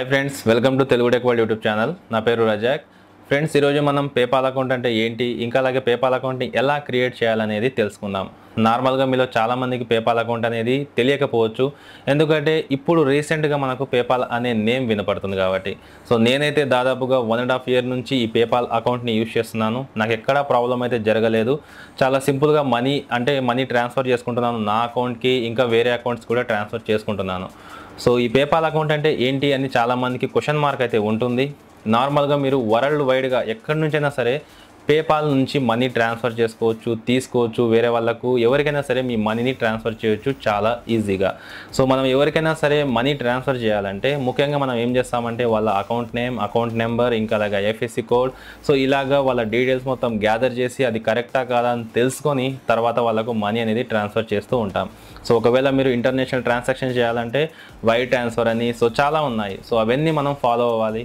Hi friends welcome to Telugu tech world YouTube channel నా పేరు Razak. Friends ఈరోజు మనం పేపాల్ అకౌంట్ అంటే ఏంటి ఇంకా అలాగే పేపాల్ అకౌంట్ని ఎలా క్రియేట్ చేయాలనేది తెలుసుకుందాం. నార్మల్గా మీలో చాలామందికి పేపాల్ అకౌంట్ అనేది తెలియకపోవచ్చు. ఎందుకంటే ఇప్పుడు రీసెంట్గా మనకు పేపాల్ అనే నేమ్ వినపడుతుంది కాబట్టి. సో నేనైతే దాదాపుగా వన్ అండ్ హాఫ్ ఇయర్ నుంచి ఈ పేపాల్ అకౌంట్ని యూజ్ చేస్తున్నాను. నాకు ఎక్కడా ప్రాబ్లం అయితే జరగలేదు. చాలా సింపుల్గా మనీ అంటే మనీ ట్రాన్స్ఫర్ చేసుకుంటున్నాను. నా అకౌంట్కి ఇంకా వేరే అకౌంట్స్ కూడా ట్రాన్స్ఫర్ చేసుకుంటున్నాను. సో ఈ పేపాల్ అకౌంట్ అంటే ఏంటి అని చాలామందికి క్వశ్చన్ మార్క్ అయితే ఉంటుంది. నార్మల్గా మీరు వరల్డ్ వైడ్గా ఎక్కడి నుంచైనా సరే పేపాల్ నుంచి మనీ ట్రాన్స్ఫర్ చేసుకోవచ్చు తీసుకోవచ్చు వేరే వాళ్ళకు ఎవరికైనా సరే మీ మనీని ట్రాన్స్ఫర్ చేయొచ్చు చాలా ఈజీగా సో మనం ఎవరికైనా సరే మనీ ట్రాన్స్ఫర్ చేయాలంటే ముఖ్యంగా మనం ఏం చేస్తామంటే వాళ్ళ అకౌంట్ నేమ్ అకౌంట్ నెంబర్ ఇంకా అలాగా ఎఫ్ఎస్సి కోడ్ సో ఇలాగా వాళ్ళ డీటెయిల్స్ మొత్తం గ్యాదర్ చేసి అది కరెక్టా కాదా అని తెలుసుకొని తర్వాత వాళ్ళకు మనీ అనేది ట్రాన్స్ఫర్ చేస్తూ ఉంటాం. సో ఒకవేళ మీరు ఇంటర్నేషనల్ ట్రాన్సాక్షన్ చేయాలంటే వైర్ ట్రాన్స్ఫర్ అని సో చాలా ఉన్నాయి. సో అవన్నీ మనం ఫాలో అవ్వాలి.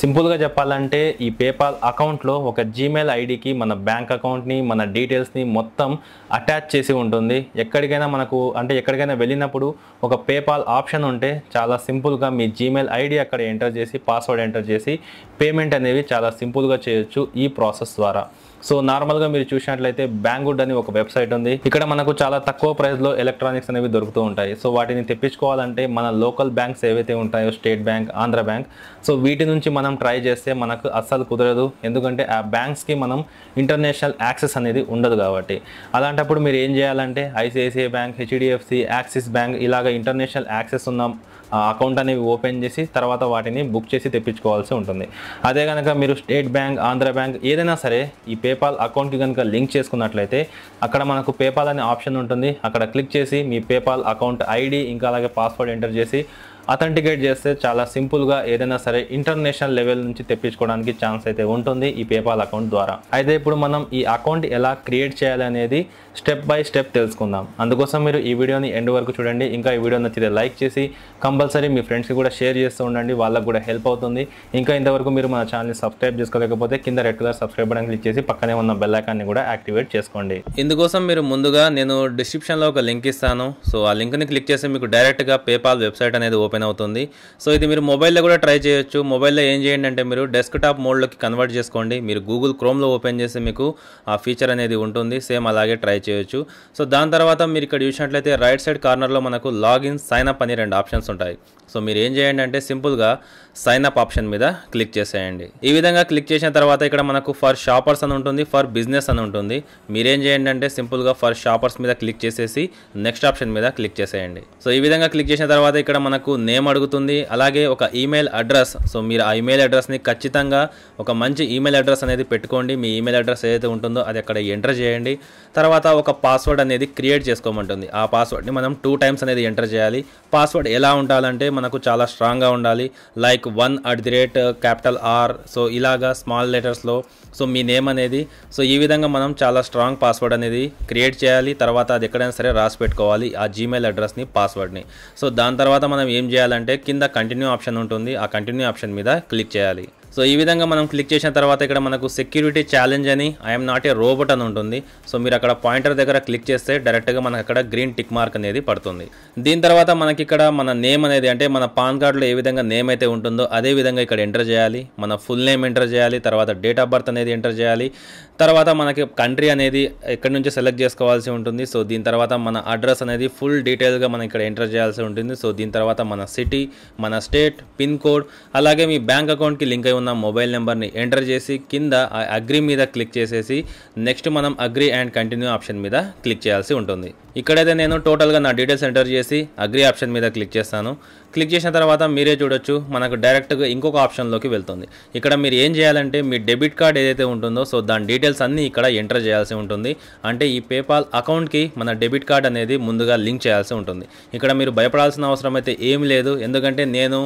సింపుల్గా చెప్పాలంటే ఈ పేపాల్ అకౌంట్లో ఒక జీమెయిల్ ఐడికి మన బ్యాంక్ అకౌంట్ని మన డీటెయిల్స్ని మొత్తం అటాచ్ చేసి ఉంటుంది. ఎక్కడికైనా మనకు అంటే ఎక్కడికైనా వెళ్ళినప్పుడు ఒక పేపాల్ ఆప్షన్ ఉంటే చాలా సింపుల్గా మీ జీమెయిల్ ఐడి అక్కడ ఎంటర్ చేసి పాస్వర్డ్ ఎంటర్ చేసి పేమెంట్ అనేవి చాలా సింపుల్గా చేయొచ్చు ఈ ప్రాసెస్ ద్వారా. సో నార్మల్గా మీరు చూసినట్లయితే బ్యాంగుడ్ అని ఒక వెబ్సైట్ ఉంది. ఇక్కడ మనకు చాలా తక్కువ ప్రైస్లో ఎలక్ట్రానిక్స్ అనేవి దొరుకుతూ ఉంటాయి. సో వాటిని తెప్పించుకోవాలంటే మన లోకల్ బ్యాంక్స్ ఏవైతే ఉంటాయో state bank Andhra bank so వీటి నుంచి మనం ట్రై చేస్తే మనకు అస్సలు కుదరదు. ఎందుకంటే ఆ బ్యాంక్స్కి మనం ఇంటర్నేషనల్ యాక్సెస్ అనేది ఉండదు కాబట్టి. అలాంటప్పుడు మీరు ఏం చేయాలంటే ICICI bank HDFC Axis bank ఇలాగ ఇంటర్నేషనల్ యాక్సెస్ ఉన్న అకౌంట్ అనేవి ఓపెన్ చేసి తర్వాత వాటిని బుక్ చేసి తెప్పించుకోవాల్సి ఉంటుంది. అదే కనుక మీరు స్టేట్ బ్యాంక్ ఆంధ్ర బ్యాంక్ ఏదైనా సరే ఈ పేపాల్ అకౌంట్కి కనుక లింక్ చేసుకున్నట్లయితే అక్కడ మనకు పేపాల్ అనే ఆప్షన్ ఉంటుంది. అక్కడ క్లిక్ చేసి మీ పేపాల్ అకౌంట్ ఐడి ఇంకా అలాగే పాస్వర్డ్ ఎంటర్ చేసి అథెంటికేట్ చేస్తే చాలా సింపుల్గా ఏదైనా సరే ఇంటర్నేషనల్ లెవెల్ నుంచి తెప్పించుకోవడానికి ఛాన్స్ అయితే ఉంటుంది ఈ పేపాల్ అకౌంట్ ద్వారా. అయితే ఇప్పుడు మనం ఈ అకౌంట్ ఎలా క్రియేట్ చేయాలి అనేది స్టెప్ బై స్టెప్ తెలుసుకుందాం. అందుకోసం మీరు ఈ వీడియోని ఎండ్ వరకు చూడండి. ఇంకా ఈ వీడియో నచ్చితే లైక్ చేసి కంపల్సరీ మీ ఫ్రెండ్స్కి కూడా షేర్ చేస్తూ ఉండండి. వాళ్ళకు కూడా హెల్ప్ అవుతుంది. ఇంకా ఇంతవరకు మీరు మన ఛానల్ని సబ్స్క్రైబ్ చేసుకోలేకపోతే కింద red colour subscribe button click చేసి పక్కనే ఉన్న బెల్ ఐకాన్ని కూడా యాక్టివేట్ చేసుకోండి. ఇందుకోసం మీరు ముందుగా నేను డిస్క్రిప్షన్లో ఒక లింక్ ఇస్తాను. సో ఆ లింక్ని క్లిక్ చేసి మీకు డైరెక్ట్గా పేపాల్ వెబ్సైట్ అనేది ఓపెన్ ఓపెన్ అవుతుంది. సో ఇది మీరు మొబైల్లో కూడా ట్రై చేయొచ్చు. మొబైల్లో ఏం చేయండి అంటే మీరు డెస్క్టాప్ మోడ్లోకి కన్వర్ట్ చేసుకోండి. మీరు గూగుల్ క్రోమ్లో ఓపెన్ చేసి మీకు ఆ ఫీచర్ అనేది ఉంటుంది. సేమ్ అలాగే ట్రై చేయొచ్చు. సో దాని తర్వాత మీరు ఇక్కడ చూసినట్లయితే రైట్ సైడ్ కార్నర్లో మనకు లాగిన్ సైన్అప్ అని రెండు ఆప్షన్స్ ఉంటాయి. సో మీరు ఏం చేయండి అంటే సింపుల్గా సైన్అప్ ఆప్షన్ మీద క్లిక్ చేసేయండి. ఈ విధంగా క్లిక్ చేసిన తర్వాత ఇక్కడ మనకు ఫర్ షాపర్స్ అని ఉంటుంది ఫర్ బిజినెస్ అని ఉంటుంది. మీరేం చేయండి అంటే సింపుల్గా ఫర్ షాపర్స్ మీద క్లిక్ చేసేసి నెక్స్ట్ ఆప్షన్ మీద క్లిక్ చేసేయండి. సో ఈ విధంగా క్లిక్ చేసిన తర్వాత ఇక్కడ మనకు నేమ్ అడుగుతుంది. అలాగే ఒక ఈమెయిల్ అడ్రస్ సో మీరు ఆ ఈమెయిల్ అడ్రస్ని ఖచ్చితంగా ఒక మంచి ఈమెయిల్ అడ్రస్ అనేది పెట్టుకోండి. మీ ఈమెయిల్ అడ్రస్ ఏదైతే ఉంటుందో అది అక్కడ ఎంటర్ చేయండి. తర్వాత ఒక పాస్వర్డ్ అనేది క్రియేట్ చేసుకోమంటుంది. ఆ పాస్వర్డ్ని మనం టూ టైమ్స్ అనేది ఎంటర్ చేయాలి. పాస్వర్డ్ ఎలా ఉండాలంటే మనకు చాలా స్ట్రాంగ్గా ఉండాలి. Like one at the rate capital R so ఇలాగా స్మాల్ లెటర్స్లో సో మీ నేమ్ అనేది. సో ఈ విధంగా మనం చాలా స్ట్రాంగ్ పాస్వర్డ్ అనేది క్రియేట్ చేయాలి. తర్వాత అది ఎక్కడైనా సరే రాసి పెట్టుకోవాలి. ఆ జీమెయిల్ అడ్రస్ని పాస్వర్డ్ని సో దాని తర్వాత మనం ఏం చేయాలంటే కింద కంటిన్యూ ఆప్షన్ ఉంటుంది. ఆ కంటిన్యూ ఆప్షన్ మీద క్లిక్ చేయాలి. సో ఈ విధంగా మనం క్లిక్ చేసిన తర్వాత ఇక్కడ మనకు సెక్యూరిటీ ఛాలెంజ్ అని ఐఎమ్ నాట్ ఏ రోబోట్ అని ఉంటుంది. సో మీరు అక్కడ పాయింటర్ దగ్గర క్లిక్ చేస్తే డైరెక్ట్గా మనకు అక్కడ గ్రీన్ టిక్ మార్క్ అనేది పడుతుంది. దీని తర్వాత మనకి ఇక్కడ మన నేమ్ అనేది అంటే మన పాన్ కార్డులో ఏ విధంగా నేమ్ అయితే ఉంటుందో అదే విధంగా ఇక్కడ ఎంటర్ చేయాలి. మన ఫుల్ నేమ్ ఎంటర్ చేయాలి తర్వాత డేట్ ఆఫ్ బర్త్ అనేది ఎంటర్ చేయాలి. తర్వాత మనకి కంట్రీ అనేది ఎక్కడి నుంచి సెలెక్ట్ చేసుకోవాల్సి ఉంటుంది. సో దీని తర్వాత మన అడ్రస్ అనేది ఫుల్ డీటెయిల్గా మనం ఇక్కడ ఎంటర్ చేయాల్సి ఉంటుంది. సో దీని తర్వాత మన సిటీ మన స్టేట్ పిన్ కోడ్ అలాగే మీ బ్యాంక్ అకౌంట్కి లింక్ అయి ఉన్న మొబైల్ నెంబర్ని ఎంటర్ చేసి కింద ఆ అగ్రి మీద క్లిక్ చేసేసి నెక్స్ట్ మనం అగ్రి అండ్ కంటిన్యూ ఆప్షన్ మీద క్లిక్ చేయాల్సి ఉంటుంది. ఇక్కడైతే నేను టోటల్గా నా డీటెయిల్స్ ఎంటర్ చేసి అగ్రి ఆప్షన్ మీద క్లిక్ చేస్తాను. క్లిక్ చేసిన తర్వాత మీరే చూడొచ్చు మనకు డైరెక్ట్గా ఇంకొక ఆప్షన్లోకి వెళ్తుంది. ఇక్కడ మీరు ఏం చేయాలంటే మీ డెబిట్ కార్డ్ ఏదైతే ఉంటుందో సో దాని డీటెయిల్స్ అన్నీ ఇక్కడ ఎంటర్ చేయాల్సి ఉంటుంది. అంటే ఈ పేపాల్ అకౌంట్కి మన డెబిట్ కార్డ్ అనేది ముందుగా లింక్ చేయాల్సి ఉంటుంది. ఇక్కడ మీరు భయపడాల్సిన అవసరం అయితే ఏం లేదు. ఎందుకంటే నేను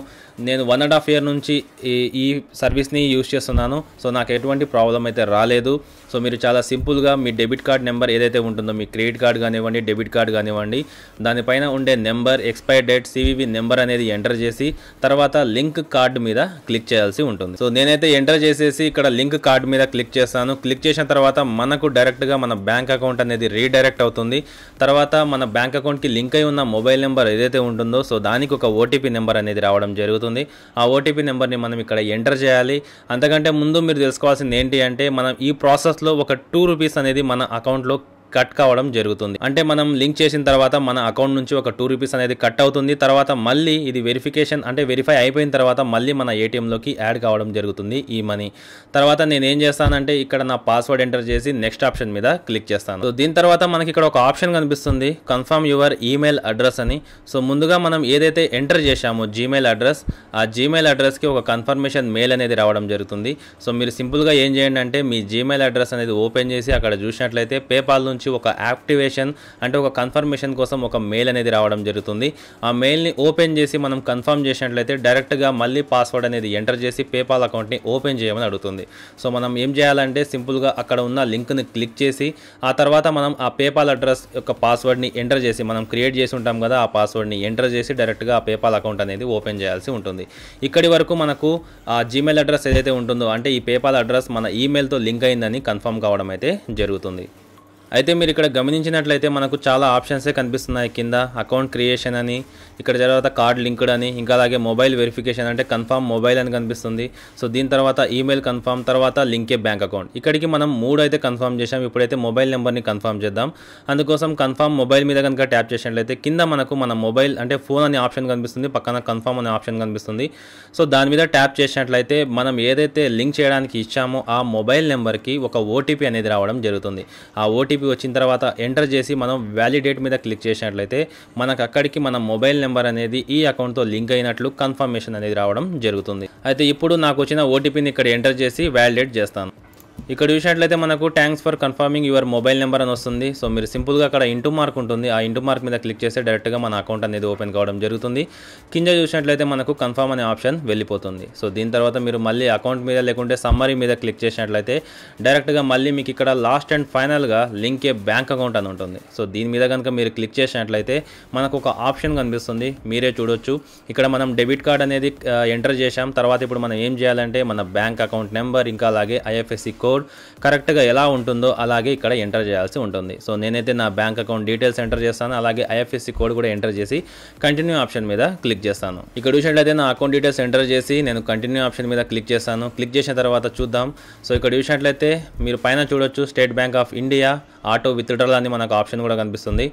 నేను వన్ అండ్ హాఫ్ ఇయర్ నుంచి ఈ ఈ సర్వీస్ని యూస్ చేస్తున్నాను. సో నాకు ఎటువంటి ప్రాబ్లం అయితే రాలేదు. సో మీరు చాలా సింపుల్గా మీ డెబిట్ కార్డ్ నెంబర్ ఏదైతే ఉంటుందో మీ క్రెడిట్ కార్డ్ కానివ్వండి డెబిట్ కార్డ్ కానివ్వండి దానిపైన ఉండే number expire date CVV number అనేది ఎంటర్ చేసి తర్వాత లింక్ కార్డ్ మీద క్లిక్ చేయాల్సి ఉంటుంది. సో నేనైతే ఎంటర్ చేసేసి ఇక్కడ లింక్ కార్డ్ మీద క్లిక్ చేస్తాను. క్లిక్ చేసిన తర్వాత మనకు డైరెక్ట్గా మన బ్యాంక్ అకౌంట్ అనేది రీడైరెక్ట్ అవుతుంది. తర్వాత మన బ్యాంక్ అకౌంట్కి లింక్ అయి ఉన్న మొబైల్ నెంబర్ ఏదైతే ఉంటుందో సో దానికి ఒక ఓటీపీ నెంబర్ అనేది రావడం జరుగుతుంది. ఆ ఓటీపీ నెంబర్ని మనం ఇక్కడ ఎంటర్ చేయాలి. అంతకంటే ముందు మీరు తెలుసుకోవాల్సింది ఏంటి అంటే మనం ఈ ప్రాసెస్ లో ఒక టూ రూపీస్ అనేది మన అకౌంట్లో కట్ కావడం జరుగుతుంది. అంటే మనం లింక్ చేసిన తర్వాత మన అకౌంట్ నుంచి ఒక టూ రూపీస్ అనేది కట్ అవుతుంది. తర్వాత మళ్ళీ ఇది వెరిఫికేషన్ అంటే వెరిఫై అయిపోయిన తర్వాత మళ్ళీ మన ఏటీఎంలోకి యాడ్ కావడం జరుగుతుంది ఈ మనీ. తర్వాత నేను ఏం చేస్తానంటే ఇక్కడ నా పాస్వర్డ్ ఎంటర్ చేసి నెక్స్ట్ ఆప్షన్ మీద క్లిక్ చేస్తాను. సో దీని తర్వాత మనకి ఇక్కడ ఒక ఆప్షన్ కనిపిస్తుంది. కన్ఫర్మ్ యువర్ ఈమెయిల్ అడ్రస్ అని. సో ముందుగా మనం ఏదైతే ఎంటర్ చేశామో జీమెయిల్ అడ్రస్ ఆ జీమెయిల్ అడ్రస్కి ఒక కన్ఫర్మేషన్ మెయిల్ అనేది రావడం జరుగుతుంది. సో మీరు సింపుల్గా ఏం చేయండి అంటే మీ జీమెయిల్ అడ్రస్ అనేది ఓపెన్ చేసి అక్కడ చూసినట్లయితే పేపాల్ నుంచి ఒక యాక్టివేషన్ అంటే ఒక కన్ఫర్మేషన్ కోసం ఒక మెయిల్ అనేది రావడం జరుగుతుంది. ఆ మెయిల్ని ఓపెన్ చేసి మనం కన్ఫర్మ్ చేసినట్లయితే డైరెక్ట్గా మళ్ళీ పాస్వర్డ్ అనేది ఎంటర్ చేసి పేపాల్ అకౌంట్ని ఓపెన్ చేయమని అడుగుతుంది. సో మనం ఏం చేయాలంటే సింపుల్గా అక్కడ ఉన్న లింక్ని క్లిక్ చేసి ఆ తర్వాత మనం ఆ పేపాల్ అడ్రస్ యొక్క పాస్వర్డ్ని ఎంటర్ చేసి మనం క్రియేట్ చేసి ఉంటాం కదా ఆ పాస్వర్డ్ని ఎంటర్ చేసి డైరెక్ట్గా ఆ పేపాల్ అకౌంట్ అనేది ఓపెన్ చేయాల్సి ఉంటుంది. ఇక్కడి వరకు మనకు ఆ జీమెయిల్ అడ్రస్ ఏదైతే ఉంటుందో అంటే ఈ పేపాల్ అడ్రస్ మన ఈమెయిల్తో లింక్ అయిందని కన్ఫర్మ్ కావడం అయితే జరుగుతుంది. అయితే మీరు ఇక్కడ గమనించినట్లయితే మనకు చాలా ఆప్షన్సే కనిపిస్తున్నాయి. కింద అకౌంట్ క్రియేషన్ అని ఇక్కడ తర్వాత కార్డ్ లింక్డ్ అని ఇంకా అలాగే మొబైల్ వెరిఫికేషన్ అంటే కన్ఫర్మ్ మొబైల్ అని కనిపిస్తుంది. సో దీని తర్వాత ఈమెయిల్ కన్ఫర్మ్ తర్వాత లింకే బ్యాంక్ అకౌంట్. ఇక్కడికి మనం మూడు అయితే కన్ఫర్మ్ చేసాం ఇప్పుడైతే మొబైల్ నెంబర్ని కన్ఫర్మ్ చేద్దాం. అందుకోసం కన్ఫర్మ్ మొబైల్ మీద కనుక ట్యాప్ చేసినట్లయితే కింద మనకు మన మొబైల్ అంటే ఫోన్ అనే ఆప్షన్ కనిపిస్తుంది. పక్కన కన్ఫామ్ అనే ఆప్షన్ కనిపిస్తుంది. సో దాని మీద ట్యాప్ చేసినట్లయితే మనం ఏదైతే లింక్ చేయడానికి ఇచ్చామో ఆ మొబైల్ నెంబర్కి ఒక ఓటీపీ అనేది రావడం జరుగుతుంది. ఆ ఓటీపీ వచ్చిన తర్వాత ఎంటర్ చేసి మనం వ్యాలిడేట్ మీద క్లిక్ చేసినట్లయితే మనకు అక్కడికి మన మొబైల్ నెంబర్ అనేది ఈ అకౌంట్తో లింక్ అయినట్లు కన్ఫర్మేషన్ అనేది రావడం జరుగుతుంది. అయితే ఇప్పుడు నాకు వచ్చిన ఓటీపీని ఇక్కడ ఎంటర్ చేసి వ్యాలిడేట్ చేస్తాను. ఇక్కడ చూసినట్లయితే మనకు thanks for confirming your mobile number అని వస్తుంది. సో మీరు సింపుల్గా అక్కడ ఇంటూ మార్క్ ఉంటుంది. ఆ ఇంటూ మార్క్ మీద క్లిక్ చేస్తే డైరెక్ట్గా మన అకౌంట్ అనేది ఓపెన్ కావడం జరుగుతుంది. కింద చూసినట్లయితే మనకు కన్ఫర్మ్ అనే ఆప్షన్ వెళ్ళిపోతుంది. సో దీని తర్వాత మీరు మళ్ళీ అకౌంట్ మీద లేకుంటే సమ్మరీ మీద క్లిక్ చేసినట్లయితే డైరెక్ట్గా మళ్ళీ మీకు ఇక్కడ లాస్ట్ అండ్ ఫైనల్గా లింక్ ఏ బ్యాంక్ అకౌంట్ అని ఉంటుంది. సో దీని మీద కనుక మీరు క్లిక్ చేసినట్లయితే మనకు ఒక ఆప్షన్ కనిపిస్తుంది. మీరే చూడొచ్చు. ఇక్కడ మనం డెబిట్ కార్డ్ అనేది ఎంటర్ చేశాం. తర్వాత ఇప్పుడు మనం ఏం చేయాలంటే మన బ్యాంక్ అకౌంట్ నెంబర్ ఇంకా అలాగే ఐఎఫ్ఎస్సి కోడ్ కరెక్ట్గా ఎలా ఉంటుందో అలాగే ఇక్కడ ఎంటర్ చేయాల్సి ఉంటుంది. సో నేనైతే నా బ్యాంక్ అకౌంట్ డీటెయిల్స్ ఎంటర్ చేస్తాను. అలాగే ఐఎఫ్ఎస్సి కోడ్ కూడా ఎంటర్ చేసి కంటిన్యూ ఆప్షన్ మీద క్లిక్ చేస్తాను. ఇక్కడ చూసినట్లయితే నా అకౌంట్ డీటెయిల్స్ ఎంటర్ చేసి నేను కంటిన్యూ ఆప్షన్ మీద క్లిక్ చేస్తాను. క్లిక్ చేసిన తర్వాత చూద్దాం. సో ఇక్కడ చూసినట్లయితే మీరు పైన చూడొచ్చు. State Bank of India auto withdrawal అని మనకు ఆప్షన్ కూడా కనిపిస్తుంది.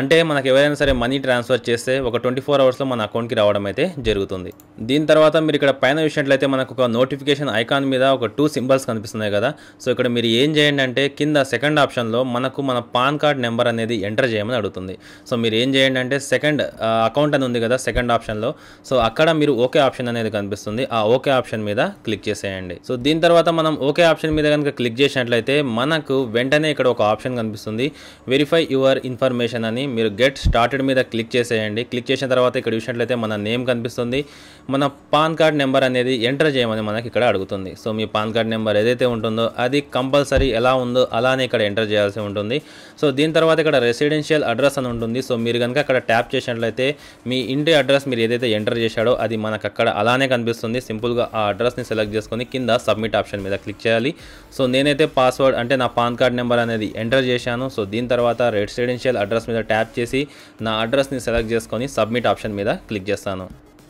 అంటే మనకు ఎవరైనా సరే మనీ ట్రాన్స్ఫర్ చేస్తే ఒక ట్వంటీ ఫోర్ అవర్స్లో మన అకౌంట్కి రావడం అయితే జరుగుతుంది. దీని తర్వాత మీరు ఇక్కడ పైన చూసినట్లయితే మనకు ఒక నోటిఫికేషన్ ఐకాన్ మీద ఒక టూ సింబల్స్ కనిపిస్తున్నాయి కదా. సో ఇక్కడ మీరు ఏం చేయండి అంటే కింద సెకండ్ ఆప్షన్లో మనకు మన పాన్ కార్డ్ నెంబర్ అనేది ఎంటర్ చేయమని అడుగుతుంది. సో మీరు ఏం చేయండి అంటే సెకండ్ అకౌంట్ అని ఉంది కదా సెకండ్ ఆప్షన్లో. సో అక్కడ మీరు ఓకే ఆప్షన్ అనేది కనిపిస్తుంది. ఆ ఓకే ఆప్షన్ మీద క్లిక్ చేసేయండి. సో దీని తర్వాత మనం ఓకే ఆప్షన్ మీద కనుక క్లిక్ చేసినట్లయితే మనకు వెంటనే ఇక్కడ ఒక ఆప్షన్ కనిపిస్తుంది. వెరిఫై యువర్ ఇన్ఫర్మేషన్ అని మీరు గెట్ స్టార్టెడ్ మీద క్లిక్ చేసేయండి. క్లిక్ చేసిన తర్వాత ఇక్కడ చూసినట్లయితే మన నేమ్ కనిపిస్తుంది. మన పాన్ కార్డ్ నెంబర్ అనేది ఎంటర్ చేయమని మనకి ఇక్కడ అడుగుతుంది. సో మీ పాన్ కార్డ్ నెంబర్ ఏదైతే ఉంటుందో అది కంపల్సరీ ఎలా ఉందో అలానే ఇక్కడ ఎంటర్ చేయాల్సి ఉంటుంది. సో దీని తర్వాత ఇక్కడ రెసిడెన్షియల్ అడ్రస్ అని ఉంటుంది. సో మీరు కనుక అక్కడ ట్యాప్ చేసినట్లయితే మీ ఇంటి అడ్రస్ మీరు ఏదైతే ఎంటర్ చేశాడో అది మనకు అక్కడ అలానే కనిపిస్తుంది. సింపుల్గా ఆ అడ్రస్ని సెలెక్ట్ చేసుకొని కింద సబ్మిట్ ఆప్షన్ మీద క్లిక్ చేయాలి. సో నేనైతే పాస్వర్డ్ అంటే నా పాన్ కార్డ్ నెంబర్ అనేది ఎంటర్ చేశాను. సో దీని తర్వాత రెసిడెన్షియల్ అడ్రస్ మీద ట్యాప్ చేసి నా అడ్రస్ని సెలెక్ట్ చేసుకొని సబ్మిట్ ఆప్షన్ మీద క్లిక్ చేస్తాను.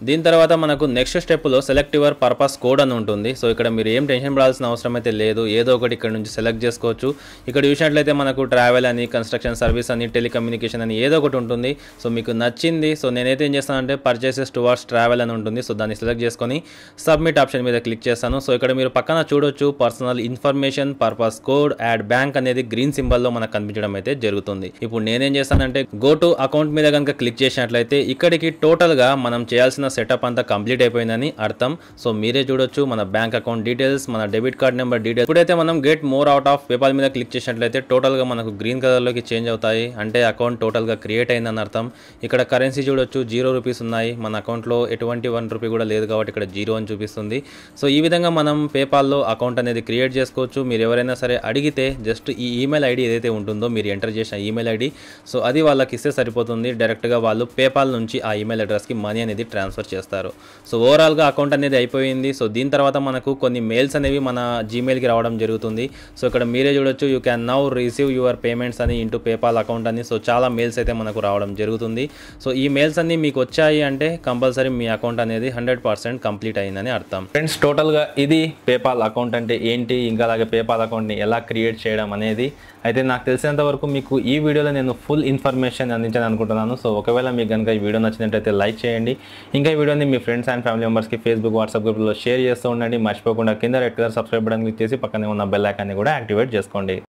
దీని తర్వాత మనకు నెక్స్ట్ స్టెప్లో సెలెక్ట్ యువర్ పర్పస్ కోడ్ అని ఉంటుంది. సో ఇక్కడ మీరు ఏం టెన్షన్ పడాల్సిన అవసరం అయితే లేదు. ఏదో ఒకటి ఇక్కడ నుంచి సెలెక్ట్ చేసుకోవచ్చు. ఇక్కడ చూసినట్లయితే మనకు ట్రావెల్ అని కన్స్ట్రక్షన్ సర్వీస్ అని టెలికమ్యూనికేషన్ అని ఏదో ఒకటి ఉంటుంది. సో మీకు నచ్చింది. సో నేనైతే ఏం చేస్తానంటే పర్చేసెస్ టువార్డ్స్ ట్రావెల్ అని ఉంటుంది. సో దాన్ని సెలెక్ట్ చేసుకొని సబ్మిట్ ఆప్షన్ మీద క్లిక్ చేస్తాను. సో ఇక్కడ మీరు పక్కన చూడొచ్చు personal information purpose code add bank అనేది గ్రీన్ సింబల్లో మనకు కనిపించడం అయితే జరుగుతుంది. ఇప్పుడు నేనేం చేస్తానంటే గో టు అకౌంట్ మీద కనుక క్లిక్ చేసినట్లయితే ఇక్కడికి టోటల్గా మనం చేయాల్సిన సెటప్ అంతా కంప్లీట్ అయిపోయిందని అర్థం. సో మీరే చూడొచ్చు మన బ్యాంక్ అకౌంట్ డీటెయిల్స్ మన డెబిట్ కార్డ్ నెంబర్ డీటెయిల్స్ ఇప్పుడైతే మనం get more out of PayPal మీద క్లిక్ చేసినట్లయితే టోటల్గా మనకు గ్రీన్ కలర్లోకి చేంజ్ అవుతాయి. అంటే అకౌంట్ టోటల్గా క్రియేట్ అయిందని అర్థం. ఇక్కడ కరెన్సీ చూడొచ్చు జీరో రూపీస్ ఉన్నాయి. మన అకౌంట్లో ఎటువంటి వన్ రూపీ కూడా లేదు కాబట్టి ఇక్కడ జీరో అని చూపిస్తుంది. సో ఈ విధంగా మనం పేపాల్లో అకౌంట్ అనేది క్రియేట్ చేసుకోవచ్చు. మీరు ఎవరైనా సరే అడిగితే జస్ట్ ఈ ఈమెయిల్ ఐడి ఏదైతే ఉంటుందో మీరు ఎంటర్ చేసిన ఈమెయిల్ ఐడి సో అది వాళ్ళకి ఇస్తే సరిపోతుంది. డైరెక్ట్గా వాళ్ళు పేపాల్ నుంచి ఆ ఈమెయిల్ అడ్రస్కి మనీ అనేది ట్రాన్స్ఫర్ చేస్తారు. సో ఓవరాల్గా అకౌంట్ అనేది అయిపోయింది. సో దీని తర్వాత మనకు కొన్ని మెయిల్స్ అనేవి మన జీమెయిల్కి రావడం జరుగుతుంది. సో ఇక్కడ మీరే చూడొచ్చు. You can now receive your payments అని ఇంటూ పేపాల్ అకౌంట్ అని. సో చాలా మెయిల్స్ అయితే మనకు రావడం జరుగుతుంది. సో ఈ మెయిల్స్ అన్ని మీకు వచ్చాయి అంటే కంపల్సరీ మీ అకౌంట్ అనేది హండ్రెడ్ పర్సెంట్ కంప్లీట్ అయిందని అర్థం. ఫ్రెండ్స్ టోటల్గా ఇది పేపాల్ అకౌంట్ అంటే ఏంటి? ఇంకా అలాగే పేపాల్ అకౌంట్ని ఎలా క్రియేట్ చేయడం అనేది. అయితే నాకు తెలిసినంత వరకు మీకు ఈ వీడియోలో నేను ఫుల్ ఇన్ఫర్మేషన్ అందించాను అనుకుంటున్నాను సో ఒకవేళ మీకు కనుక ఈ వీడియో నచ్చినట్టయితే లైక్ చేయండి. ఇంకా ఈ వీడియోని మీ ఫ్రెండ్స్ అండ్ ఫ్యామిలీ మెంబర్స్కి ఫేస్బుక్ వాట్సాప్ గ్రూప్లో షేర్ చేస్తూ ఉండండి. మర్చిపోకుండా కింద red colour subscribe button click చేసి పక్కనే ఉన్న బెల్ ఐకాన్ని కూడా యాక్టివేట్ చేసుకోండి.